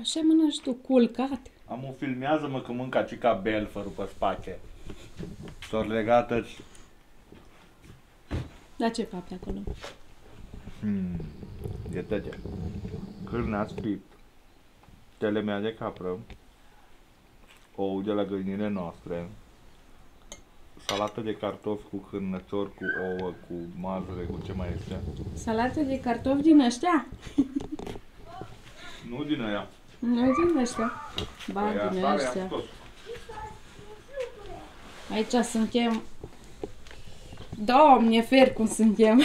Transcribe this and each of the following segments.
Așa mănânci tu, culcat. Am un filmează-mă că mânca cica belfărul pe spate. S-or legată Da ce fac pe acolo? Hmm, e tăge. Cârnați fript, telemea de capră, ou de la găinile noastre, salată de cartofi cu cârnățor, cu ouă, cu mazăre, cu ce mai este. Salată de cartofi din ăștia? Nu din aia. Nu din ăștia. Ba, Păi din asta ăștia. am scos. Aici suntem... Doamne, fer cum suntem!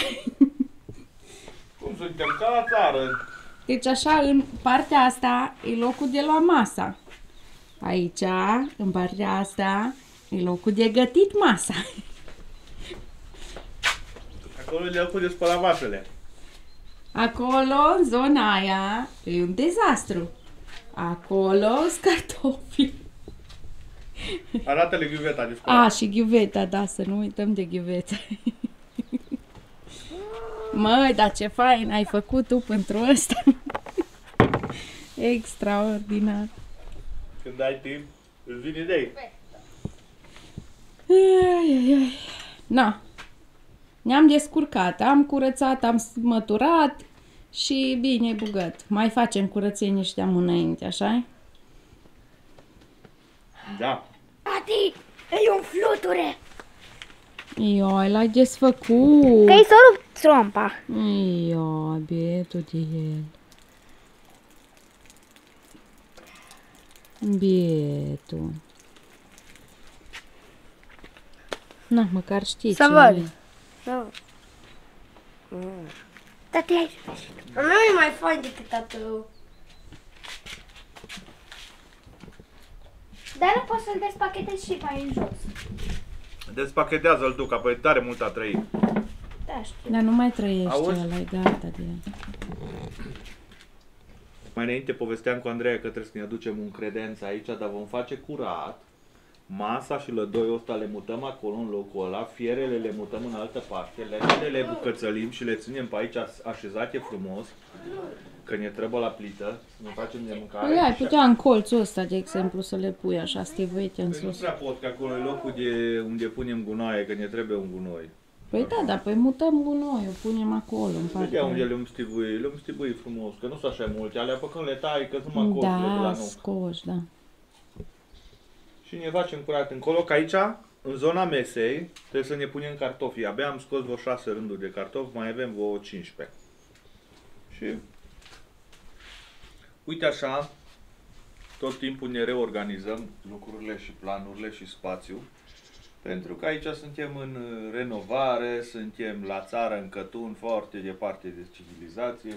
Cum suntem ca la țară. Deci așa, în partea asta e locul de la masa. Aici, în partea asta, e locul de gătit masa. Acolo e locul de spălat vasele. Acolo, în zona aia, e un dezastru. Acolo, sunt cartofi. Arată-le ghiuveta de spălat. A, și ghiuveta, da, să nu uităm de ghiuveta. Măi, dar ce fain ai făcut tu pentru ăsta. Extraordinar. Când ai timp, îți vin idei. Ai, ai, ai. Na. Ne-am descurcat, am curățat, am măturat și bine bugăt. Mai facem curățenii ăștia înainte, așa Da. Tati, e un fluture. Ioi, l-ai desfăcut. Că i s-a rupt trompa. Ioi, bietul de el. Bietul. Na, măcar știi Să ce văd. E. Nu. Tati, ai Nu e mai fain decât tatăl. Dar nu poți să-l despachetezi și mai în jos. Despachetează-l tu, că apoi tare mult a trăit. Da, știu. Dar nu mai trăiește Auzi? ăla, e gata de el. Mai înainte povesteam cu Andreea că trebuie să ne aducem un credenț aici, dar vom face curat. Masa și lădoiul ăsta le mutăm acolo în locul ăla, fierele le mutăm în altă parte, lemnele le bucățălim și le ținem pe aici aș- așezate frumos, că ne trebuie la plită, să ne facem de mâncare. Păi ai Și- putea în colțul ăsta, de exemplu, să le pui așa stivuite în Păi nu sus. prea pot, că acolo e locul de unde punem gunoaie, că ne trebuie un gunoi. Păi da, dar păi mutăm gunoiul, punem acolo, în Vedea unde partea. le umstibui, le umstibui frumos, că nu sunt așa multe, alea pe când le tai, că numai coșurile de la Da, nuc. scoși, da. Și ne facem curat încolo, că aici, în zona mesei, trebuie să ne punem cartofii. Abia am scos vreo 6 rânduri de cartofi, mai avem vreo 15. Și uite așa, tot timpul ne reorganizăm lucrurile și planurile și spațiul. Pentru că aici suntem în uh, renovare, suntem la țară în Cătun, foarte departe de civilizație.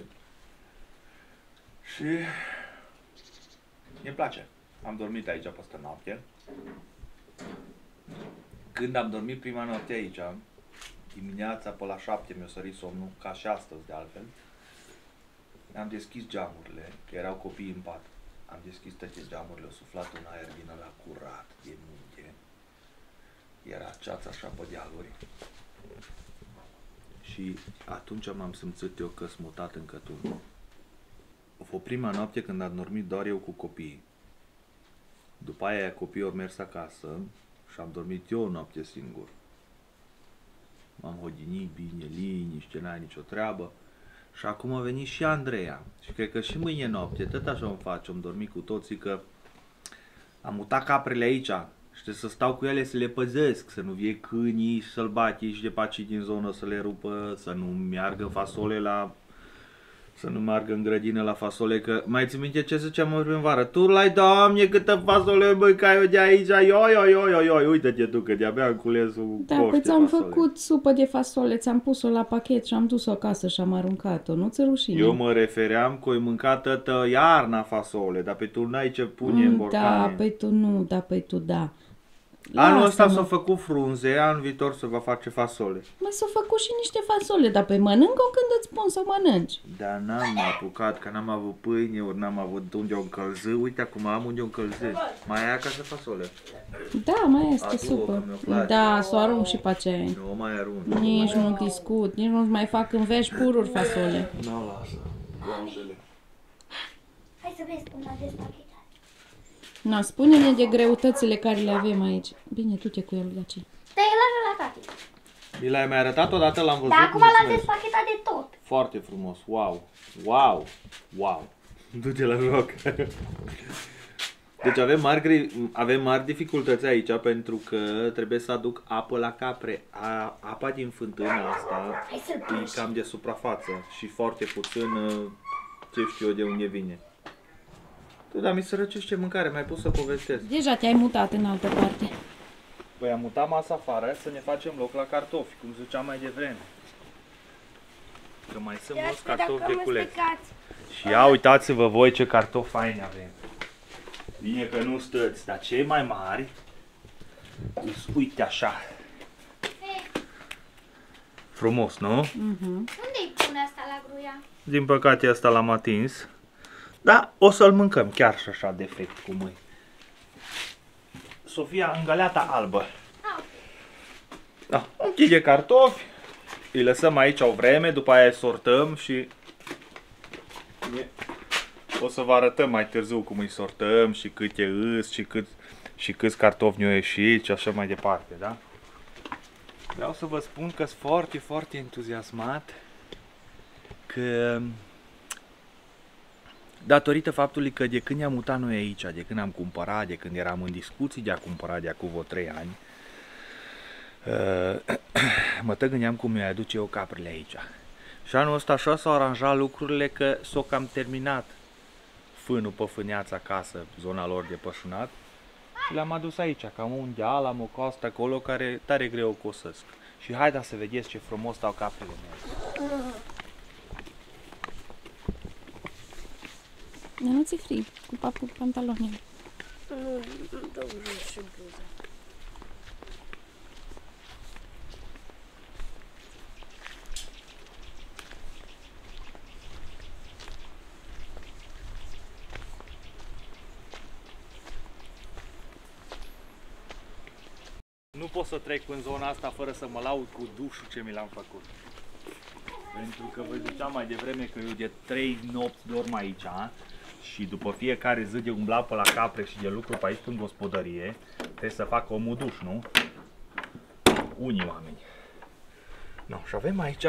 Și ne place. Am dormit aici peste noapte. Când am dormit prima noapte aici, dimineața pe la șapte mi-a sărit somnul, ca și astăzi de altfel. Am deschis geamurile, că erau copii în pat. Am deschis toate geamurile, au suflat un aer din ăla curat, de munte. Era ceața așa pe dealuri. Și atunci m-am simțit eu că sunt mutat în Cătun. A fost prima noapte când am dormit doar eu cu copiii. După aia copiii au mers acasă și am dormit eu o noapte singur. M-am hodinit bine, liniște, n-ai nicio treabă. Și acum a venit și Andreea. Și cred că și mâine noapte, tot așa îmi face, am dormit cu toții că am mutat caprele aici și trebuie să stau cu ele să le păzesc, să nu vie câinii și sălbatici de paci din zonă să le rupă, să nu meargă fasole la să nu meargă în grădină la fasole, că mai ți minte ce ziceam în primăvară? Tu lai, doamne, câtă fasole mâncai eu de aici, ioi, ioi, ioi, ioi, ioi, uite-te tu, că de-abia am cules un Da, coș păi de ți-am fasole. făcut supă de fasole, ți-am pus-o la pachet și am dus-o acasă și am aruncat-o. Nu-ți rușine? Eu mă refeream că o mâncat tătă iarna fasole, dar pe tu n-ai ce pune în Mm, borcane. Da, păi tu nu, da, păi tu da. Anul ăsta Lasă-mă. s-a făcut frunze, anul viitor se va face fasole. Mă, s-au făcut și niște fasole, dar pe mănânc-o când îți spun să mănânci. Dar n-am apucat, că n-am avut pâine, ori n-am avut unde o încălzi. Uite acum am unde o încălzi. Mai ai acasă fasole? Da, mai este Adu-o, supă. că mi-o place. Da, să o arunc și pe aceea. Nu mai arunc. Nici nu discut, nici nu mai fac în vești pururi fasole. Nu lasă. Goanjele. Hai să să vezi cum a despachetat. Na, spune-ne de greutățile care le avem aici. Bine, tu te cu el, Daci. Dar el are la tati. Mi l-ai mai arătat odată, l-am văzut. Dar acum l-a mulțumesc. despachetat de tot. Foarte frumos. Wow. Wow. Wow. Du-te la joc. Deci avem mari, gre- avem mari dificultăți aici pentru că trebuie să aduc apă la capre. A, apa din fântâna asta Hai să-l e puși. cam de suprafață și foarte puțin uh, ce știu eu de unde vine. Tu, dar mi se răcește mâncare, mai pus să povestesc. Deja te-ai mutat în altă parte. Păi am mutat masa afară să ne facem loc la cartofi, cum ziceam mai devreme. Că mai sunt Ia mulți să vedem cartofi de dacă cules. amestecați. Și ia uitați-vă voi ce cartofi faini avem. Bine că nu stăți, dar cei mai mari, îs- uite așa. Frumos, nu? Mhm. Unde-i pune asta la gruia? Din păcate asta l-am atins. Da, o să-l mâncăm chiar și așa defect cum e. Sofia în galeata albă. Ah, Da, un kg de cartofi. Îi lăsăm aici o vreme, după aia îi sortăm și e- o să vă arătăm mai târziu cum îi sortăm și cât e îs și cât și câți cartofi ne-au ieșit și așa mai departe, da? Vreau să vă spun că sunt foarte, foarte entuziasmat că datorită faptului că de când ne-am mutat noi aici, de când am cumpărat, de când eram în discuții de a cumpăra de acum vreo 3 ani, uh, mă tot gândeam cum mi aduce eu caprele aici. Și anul ăsta așa s-au aranjat lucrurile că s-o cam terminat fânul pe fâneața acasă, zona lor de pășunat. Și le-am adus aici, ca am un deal, am o coastă acolo care tare greu o cosesc. Și haida să vedeți ce frumos stau caprele mele. Dar nu ți frig cu papul pantalonii. nu, nu dau jos și bluza. Nu pot să trec în zona asta fără să mă laud cu dușul ce mi l-am făcut. Pentru că vă ziceam mai devreme că eu de 3 nopți dorm aici și după fiecare zi de umblat pe la capre și de lucru pe aici în gospodărie, trebuie să fac omul duș, nu? Unii oameni. No, și avem aici,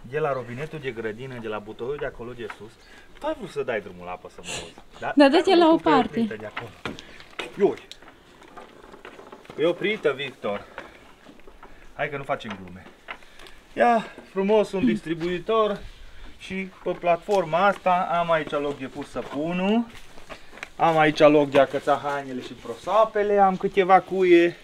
de la robinetul de grădină, de la butoiul de acolo de sus, tu ai vrut să dai drumul la apă să mă auzi. Da, Da, dă-te Hai, la mă, o tu că e parte. oprită De acolo. Ioi. E oprită, Victor. Hai că nu facem glume. Ia frumos un distribuitor și pe platforma asta am aici loc de pus săpunul. Am aici loc de a căța hainele și prosapele, am câteva cuie.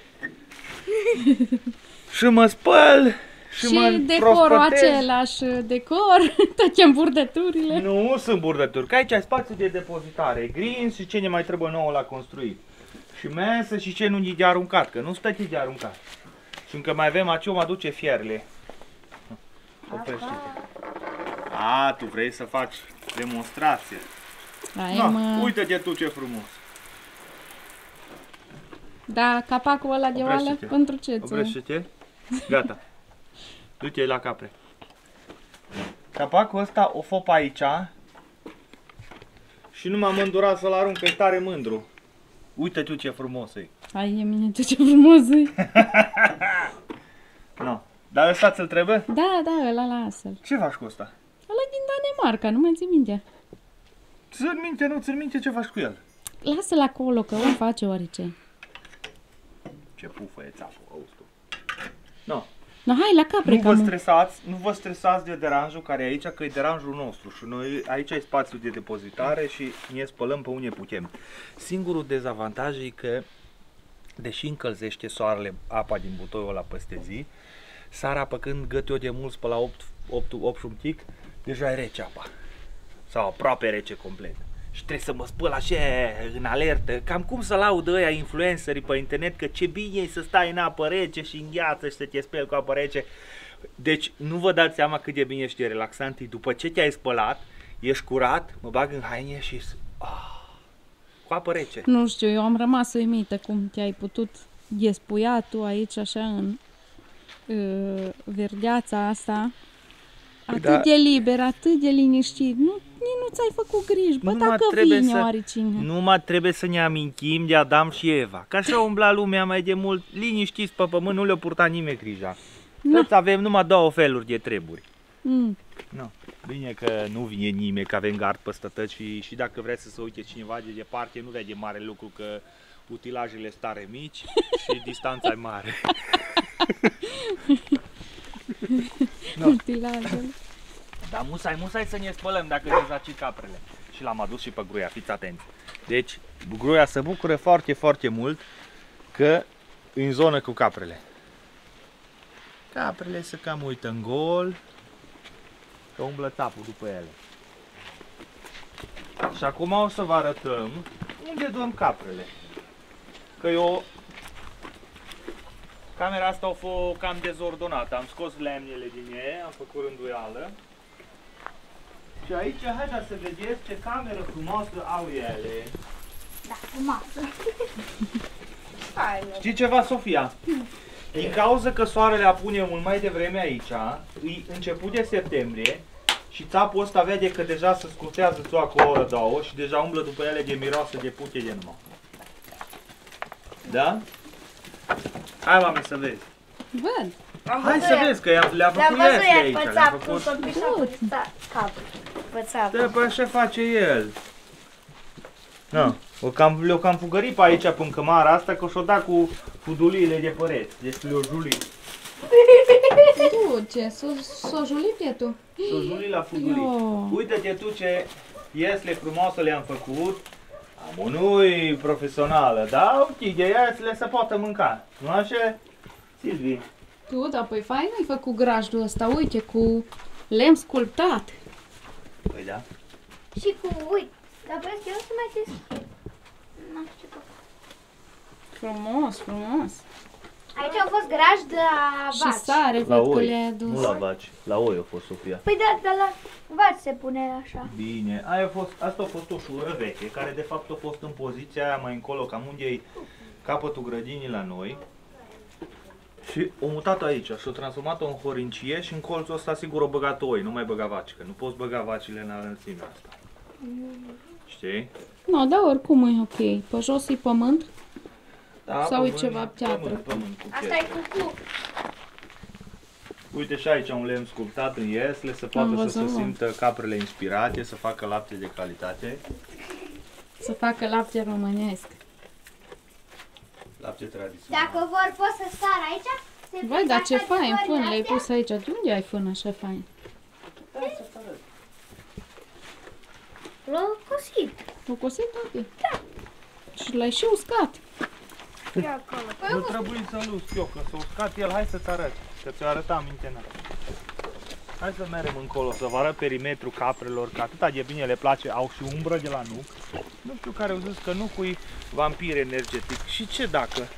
și mă spăl și, Și, mă decorul prospătez. același decor, toate îmburdăturile. Nu sunt burdături, că aici ai spațiu de depozitare, grins și ce ne mai trebuie nouă la construit. Și mesă și ce nu ni de aruncat, că nu stă de aruncat. Și încă mai avem aici, mă aduce fierle. Oprește-te. A, tu vrei să faci demonstrație. Da, Da, am, uh, uite-te tu ce frumos. da, capacul ăla de oală Oprește-te. pentru ce? ți- Oprește-te. Gata. Du-te la capre. Capacul ăsta o fă pe aici și nu m-am îndurat să-l arunc, că e tare mândru. Uite tu ce frumos e. Hai, e mine, tu ce frumos e. No. Dar ăsta ți-l trebuie? Da, da, ăla lasă-l. Ce faci cu ăsta? Ăla e din Danemarca, nu mai țin minte. Ți-l minte, nu ți-l minte ce faci cu el? Lasă-l acolo, că o face orice. Ce pufă e țapul, auzi tu. No. No, hai, la capre, Nu vă cam. stresați, nu vă stresați de deranjul care e aici, că e deranjul nostru și noi aici e spațiu de depozitare și ne spălăm pe unde putem. Singurul dezavantaj e că, deși încălzește soarele apa din butoiul ăla peste zi, sara pe când găt eu de mult pe la 8, 8, 8 și un tic, deja e rece apa. Sau aproape rece complet. Și trebuie să mă spăl așa în alertă. Cam cum să laudă ăia influencerii pe internet că ce bine e să stai în apă rece și în gheață și să te speli cu apă rece. Deci nu vă dați seama cât de bine ești relaxant. e După ce te-ai spălat, ești curat, mă bag în haine și ah, cu apă rece. Nu știu, eu am rămas uimită cum te-ai putut despuia tu aici așa în uh, verdeața asta. Păi Atât da. de liber, atât de liniștit. Nu, nici nu ți-ai făcut griji. Bă, Numai dacă trebuie vine să- oricine. Numai trebuie să ne amintim de Adam și Eva. Că așa umbla lumea mai de mult, liniștiți pe pământ, nu le-a purtat nimeni grija. Na. Toți avem numai două feluri de treburi. Mm. No. Bine că nu vine nimeni, că avem gard peste tot și, și dacă vreți să se uite cineva de departe, nu vede mare lucru că utilajele sunt tare mici și distanța e mare. Da. Utilajele. Dar musai, musai să ne spălăm dacă ne zaci caprele. Și l-am adus și pe gruia, fiți atenți. Deci, gruia se bucură foarte, foarte mult că e în zonă cu caprele. Caprele se cam uită în gol, că umblă tapul după ele. Și acum o să vă arătăm unde dăm caprele. Că eu Camera asta a fost cam dezordonată. Am scos lemnele din ea, am făcut rânduială. Și aici, haideți să vedeți ce cameră frumoasă au ele. Da, frumoasă. Hai, mă. Știi ceva, Sofia? Din cauza că soarele apune mult mai devreme aici, e început de septembrie și țapul ăsta vede că deja se scurtează țoa cu o oră, două și deja umblă după ele de miroase de pute de numai. Da? Hai, mami, să vezi. Văd. Am Hai văzut să ea. vezi că i-a- le-a Le-am făcut văzut iesle ea aici. pe Le-a țap, cum făcut... s-a pișat pe ța- cap. Pe țap. Da, păi așa face el. Da. O cam, le-o cam fugărit pe aici, pe cămara asta, că și-o da cu fuduliile de păreți. Deci le-o juli. Tu, ce? S-o julit tu? S-o juli la fudulii. Yo. Uite-te tu ce iesle frumoase le-am făcut. Am nu profesională, da? Ok, de iesle se poate mânca. Nu așa? Silvi. Tu, da, păi fain ai făcut grajdul ăsta, uite, cu lemn sculptat. Păi da. Și cu, uite, dar vezi că eu nu se mai deschid. Nu știu ce fac. Frumos, frumos. Aici au fost graj de la Și vaci. sare, La văd că oi. le-ai adus. Nu la vaci. La oi a fost Sofia. Păi da, de la vaci se pune așa. Bine, aia a fost, asta a fost o șură veche, care de fapt a fost în poziția aia mai încolo, cam unde e capătul grădinii la noi. Și o mutat aici și o transformat-o în horincie și în colțul ăsta sigur o băgat oi, nu mai băga vaci, că nu poți băga vacile în înălțimea asta. Știi? Nu, da, oricum e ok. Pe jos e pământ. Da, Sau e pământ- ceva piatră? Pământ, pământ cu Asta piatră. e cucu. Uite și aici un lemn sculptat în iesle, să poată să se văzut. simtă caprele inspirate, să facă lapte de calitate. Să facă lapte românesc. Lapte tradițional. Dacă vor, pot să sar aici? Se Vai, pun dar așa ce de fain ori fân le-ai astea? pus aici. De unde ai fân așa fain? L-au cosit. O cosit toate? Da. Și l-ai și uscat. E acolo. Nu trebuie să-l usc eu, că s-a uscat el, hai să-ți arăt, că ți-o arătam minte Hai să mergem încolo, să vă arăt perimetrul caprelor, că atâta de bine le place, au și umbră de la nuc. Nu știu care au zis că nucul e vampir energetic. Și ce dacă?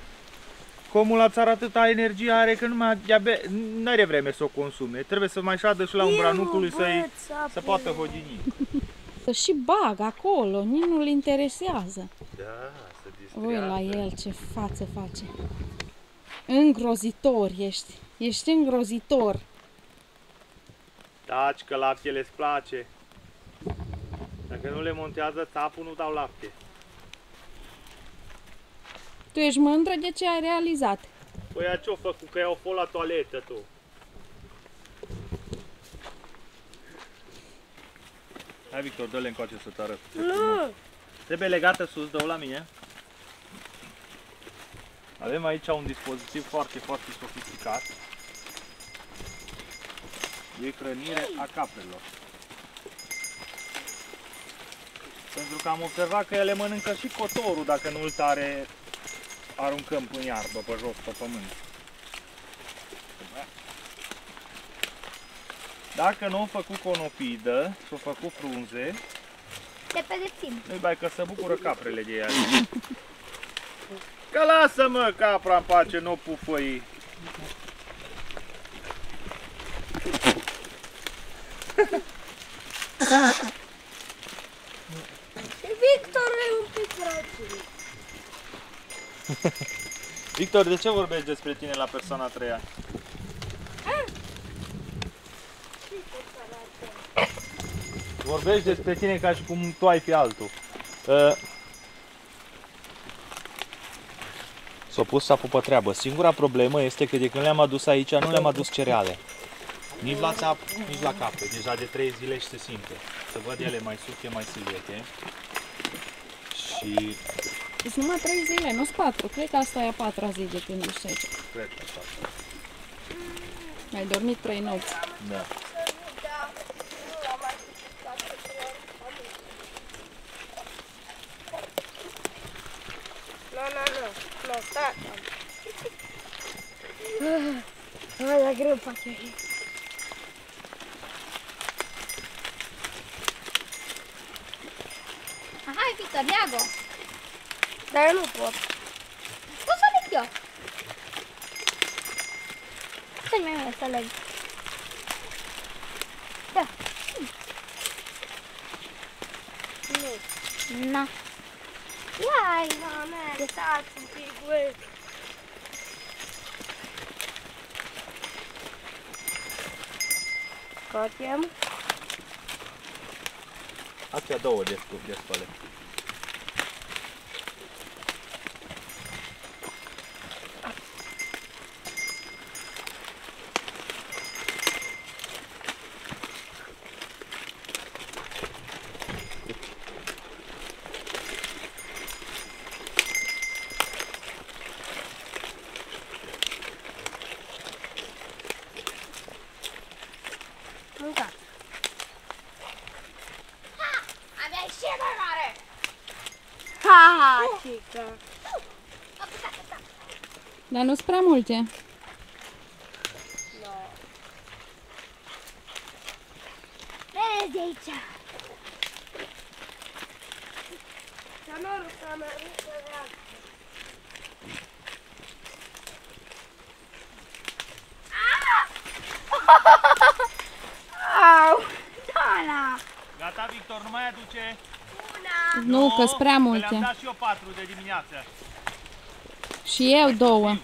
Comul la țară atâta energie are că numai de nu are vreme să o consume. Trebuie să mai șadă și la umbra nucului să, să poată hodini. Și bag acolo, nici nu-l interesează. Da, să Ui la el ce față face. Îngrozitor ești. Ești îngrozitor. Taci că laptele îți place. Dacă nu le montează țapul, nu dau lapte. Tu ești mândră de ce ai realizat. Păi a ce-o făcut? Că i-au fost la toaletă tu. Hai Victor, dă-le încoace să te arăt. Nu! Trebuie legată sus, dă la mine. Avem aici un dispozitiv foarte, foarte sofisticat de hrănire a caprelor. Pentru că am observat că ele mănâncă și cotorul dacă nu-l tare aruncăm în iarbă, pe jos, pe pământ. Dacă nu au făcut conopidă și au făcut frunze, Te pedepsim. nu-i bai că se bucură caprele de ele. Că lasă-mă capra în pace, nu pufăi. Victor e un pic rău. Victor, de ce vorbești despre tine la persoana a treia? Vorbești despre tine ca și cum tu ai fi altul. Uh, S-a pus sapul pe treabă. Singura problemă este că de când le-am adus aici, nu le-am adus cereale. Nici la țap, nici la capre. Deja de 3 zile și se simte. Să văd ele mai suche, mai silvete. Și Sunt numai 3 zile, nu-s 4. Cred că asta e a patra zi de când ești aici. cred că așa. Ai dormit 3 nopți. Da. Nu, nu, nu. Nu, stai. Ai, la greu face aici. Hai, Victor, neagă! Dar eu nu pot. Pot să leg eu. Ce mai mie să leg? Da. Nu. Na. Ia, mama, lăsați un pic, băi. Scoatem. Astea două de, scu- de spăle. Mânca. Aveai și mai mare! Ha, ha, cică. Dar nu-s prea multe. Vezi aici! Să nu rupă, mă, rupă, vreau. Au, Dana! Gata, Victor, nu mai aduce? Nu, că-s prea Le-am multe. dat și eu patru de dimineață. Și eu două. Le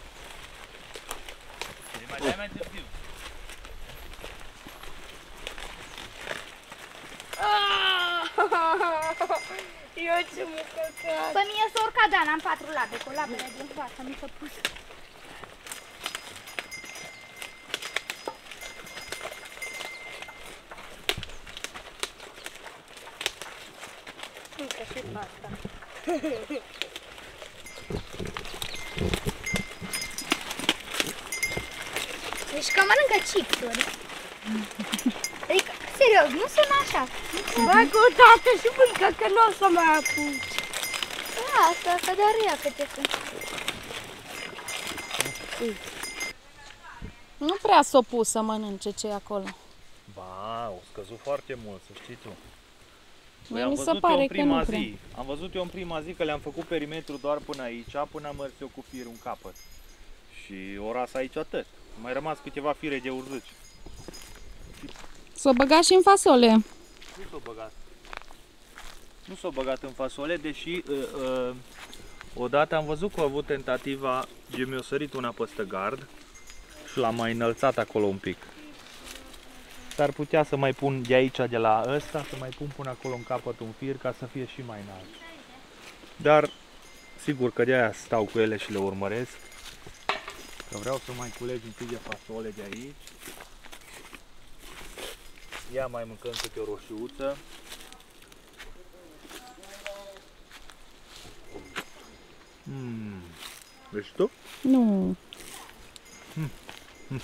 mai dai mai târziu. Eu ce mă căcat. Pe mine s-a urcat Dana în patru labe, cu labele din față mi s-a pus. Încă și pasta. Deci că mănâncă chipsuri. Adică, serios, nu sună așa. Bagă o dată și mâncă, că nu o să mai apuci. Da, asta, că doar ea câte sunt. Nu prea s-o pus să mănânce ce e acolo. Ba, au scăzut foarte mult, să știi tu. Păi Mie am mi se văzut pare eu în că prima nu prea. zi. Am văzut eu în prima zi că le-am făcut perimetru doar până aici, până am mers eu cu firul în capăt. Și o rasă aici atât. Mai rămas câteva fire de urzici. S-o băga și în fasole. Nu s-o băgat. Nu s-o băgat în fasole, deși uh, uh, odată am văzut că a avut tentativa, de mi-a sărit una peste gard și l-am mai înălțat acolo un pic. S-ar putea să mai pun de aici, de la ăsta, să mai pun până acolo în capăt un fir ca să fie și mai înalt. Dar sigur că de aia stau cu ele și le urmăresc. Că vreau să mai culeg un pic de fasole de aici. Ia mai mâncăm câte o roșiuță. Mm. Vezi tu? Nu.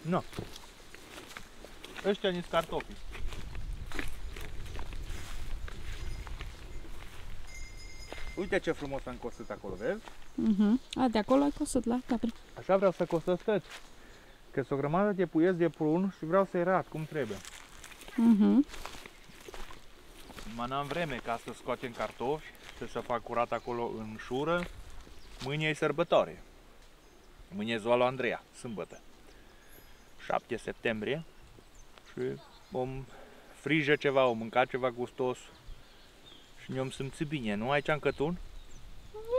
Nu. Ăștia nici cartofi. Uite ce frumos am costat acolo, vezi? Uh-huh. A, de acolo ai cosut la capri. Așa vreau să costăți toți. Că sunt o grămadă de puieți de prun și vreau să-i rat cum trebuie. Uh-huh. Mă n-am vreme ca să scoatem cartofi și să fac curat acolo în șură. Mâine e sărbătoare. Mâine e ziua lui Andreea, sâmbătă. 7 septembrie. Și vom frige ceva, vom mânca ceva gustos. Și ne-om simți bine, nu aici în Cătun?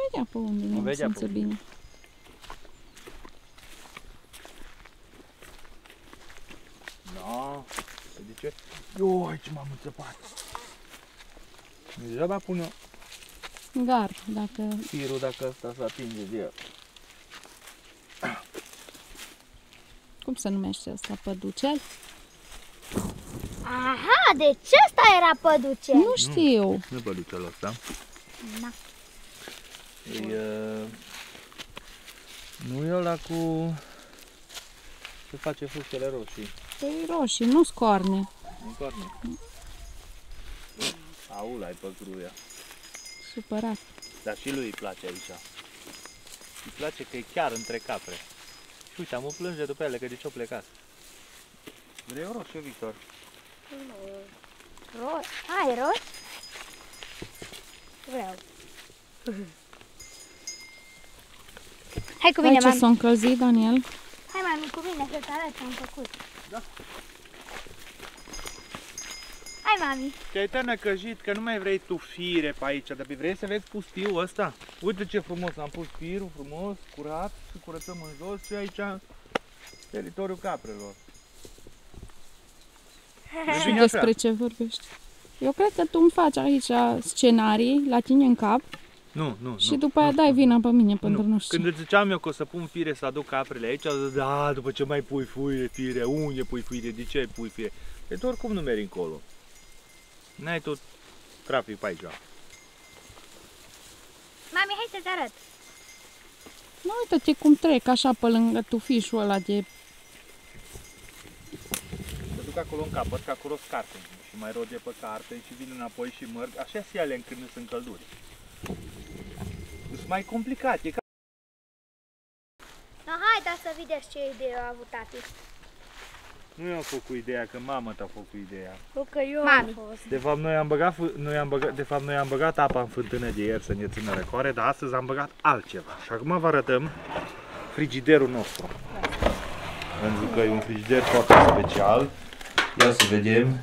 Vedea pe unde O nu vedea simți pe unde. bine. Da. De ce... Ioi, ce m-am înțepat! Degeaba pun eu Gard, dacă... firul dacă asta se atinge de el. Cum se numește asta? Păducel? Aha, deci ăsta era păducel. Nu știu. Nu păducelul ăsta. Na. E, uh, nu e ăla cu... Ce face fructele roșii. E roșii, nu scoarne. În corne. Aula ai pe gruia. Supărat. Dar și lui îi place aici. Îi place că e chiar între capre. Și uite, am o plânge după ele că de ce-o plecat. Vrei o roșie, Victor? Roș. Ai roș? Vreau. Hai cu Hai mine, ce mami. s-a încălzit, Daniel. Hai, mami, cu mine să-ți arăt ce am făcut. Da. Hai, mami. Te-ai te năcăjit că nu mai vrei tu fire pe aici, dar vrei să vezi pustiul ăsta? Uite ce frumos, am pus firul frumos, curat, și curățăm în jos și aici teritoriul caprelor. E Și bine despre așa. ce vorbești. Eu cred că tu îmi faci aici scenarii la tine în cap Nu, nu, și nu, după aia nu, dai nu. vina pe mine pentru nu știu Când ce. îți ziceam eu că o să pun fire să aduc caprele aici, au zis, da, după ce mai pui fire, fire, unde pui fire, de ce pui fire? Păi tu oricum nu mergi încolo. N-ai tot trafic pe aici. Mami, hai să-ți arăt. Nu uite-te cum trec așa pe lângă tufișul ăla de... Să duc acolo în capăt, că acolo sunt carte. Și mai roge pe carte și vin înapoi și merg. Așa și ele când nu sunt călduri. Sunt mai complicat. E ca... No, hai, dar să vedeți ce idee a avut tati. Nu eu am făcut ideea, că mama ta a făcut ideea. Că eu Mami. De fapt, noi am băgat, fu- noi am băgat, de fapt, noi am băgat apa în fântână de ieri să ne țină răcoare, dar astăzi am băgat altceva. Și acum vă arătăm frigiderul nostru. Pentru că e un frigider foarte special. Ia să vedem,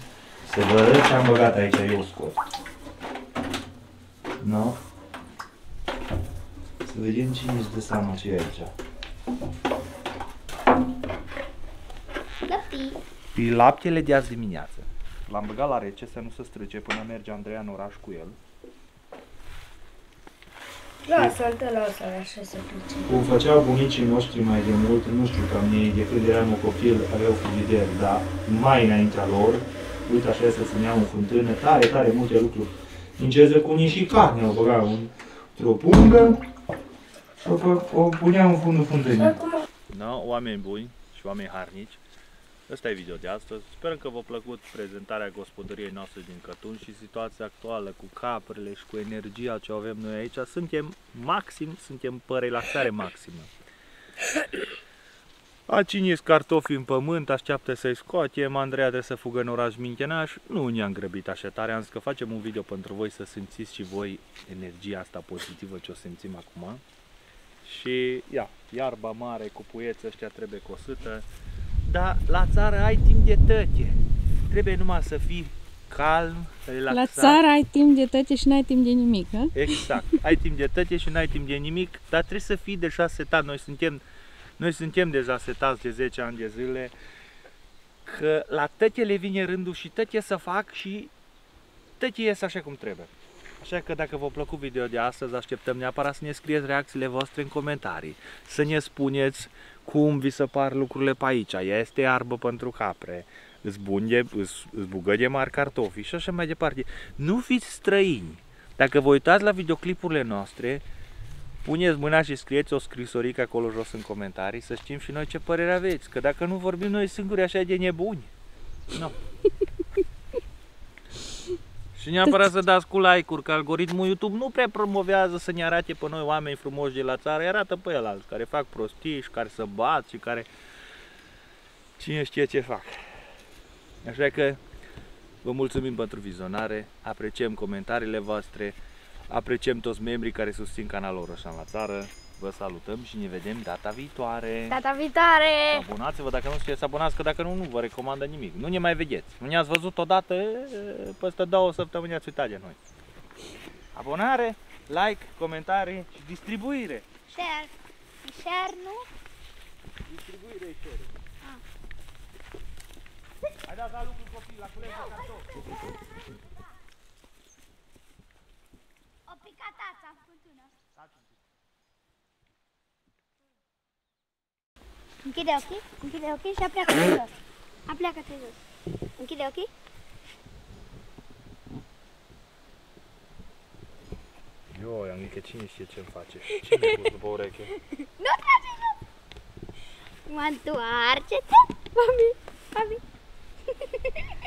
să vă arăt ce am băgat aici, eu scot. No? Să vedem cine își dă seama ce e aici. Lăptii. E laptele de azi dimineață. L-am băgat la rece să nu se strice până merge Andreea în oraș cu el. Lasă-l, te lasă-l așa să plece. Cum făceau bunicii noștri mai de mult, nu știu cam ei, de când eram o copil, aveau frigider, dar mai înaintea lor, uite așa să țineau în fântână, tare, tare multe lucruri. Din ce zăcunii și carne o băgau în- într-o pungă și o, fă- o puneau în fundul fântânii. No, oameni buni și oameni harnici. Ăsta e video de astăzi. Sperăm că v-a plăcut prezentarea gospodăriei noastre din Cătun și situația actuală cu caprele și cu energia ce o avem noi aici. Suntem maxim, suntem pe relaxare maximă. A cine cartofi în pământ, așteaptă să-i scoatem, Andreea trebuie să fugă în oraș Minchenaș. Nu ne-am grăbit așa tare, am zis că facem un video pentru voi să simțiți și voi energia asta pozitivă ce o simțim acum. Și ia, iarba mare cu puieți ăștia trebuie cosită. Dar la țară ai timp de tăte. Trebuie numai să fii calm, relaxat. La țară ai timp de tăte și n-ai timp de nimic, hă? Exact. Ai timp de tăte și n-ai timp de nimic, dar trebuie să fii deja setat. Noi suntem, noi suntem deja setați de 10 ani de zile că la tăte le vine rândul și tăte să fac și tăte ies așa cum trebuie. Așa că dacă v-a plăcut video de astăzi, așteptăm neapărat să ne scrieți reacțiile voastre în comentarii. Să ne spuneți cum vi se par lucrurile pe aici. Este iarbă pentru capre, îți, bun de, îți, îți bugă de mari cartofi și așa mai departe. Nu fiți străini. Dacă vă uitați la videoclipurile noastre, puneți mâna și scrieți o scrisorică acolo jos în comentarii să știm și noi ce părere aveți. Că dacă nu vorbim noi singuri așa de nebuni. Nu. Și neapărat să dați cu like-uri, că algoritmul YouTube nu prea promovează să ne arate pe noi oameni frumoși de la țară, îi arată pe el alți care fac prostii și care se bat și care cine știe ce fac. Așa că vă mulțumim pentru vizionare, apreciem comentariile voastre, apreciem toți membrii care susțin canalul Orășan la țară, vă salutăm și ne vedem data viitoare. Data viitoare! Abonați-vă dacă nu știți să abonați, că dacă nu, nu vă recomandă nimic. Nu ne mai vedeți. Nu ne-ați văzut odată, e, peste două săptămâni ați uitat de noi. Abonare, like, comentarii și distribuire. Share. Share, nu? Distribuire și share. Hai dat la lucru copii, la cules de cartof. O picat ața în fântână. Închide ochii, închide ochii și apleacă-te jos. Apleacă-te jos. Închide ochii. Eu, Iannică, cine știe ce-mi face? Ce mi-ai pus după ureche? Nu trage jos! Mă întoarce-te! Mami, mami,